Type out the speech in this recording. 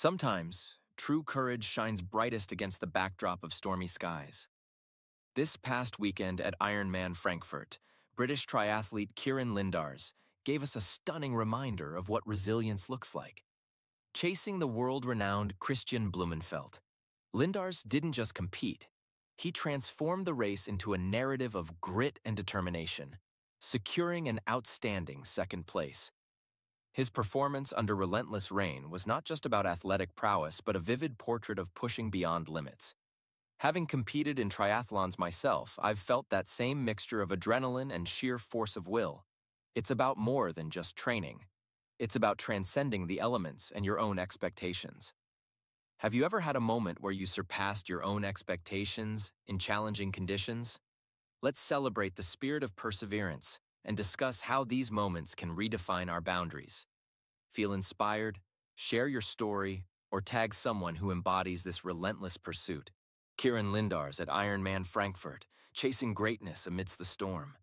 Sometimes, true courage shines brightest against the backdrop of stormy skies. This past weekend at Ironman Frankfurt, British triathlete Kieran Lindars gave us a stunning reminder of what resilience looks like. Chasing the world-renowned Kristian Blummenfelt, Lindars didn't just compete, he transformed the race into a narrative of grit and determination, securing an outstanding second place. His performance under relentless rain was not just about athletic prowess, but a vivid portrait of pushing beyond limits. Having competed in triathlons myself, I've felt that same mixture of adrenaline and sheer force of will. It's about more than just training. It's about transcending the elements and your own expectations. Have you ever had a moment where you surpassed your own expectations in challenging conditions? Let's celebrate the spirit of perseverance and discuss how these moments can redefine our boundaries. Feel inspired? Share your story or tag someone who embodies this relentless pursuit. Kieran Lindars at Ironman Frankfurt, chasing greatness amidst the storm.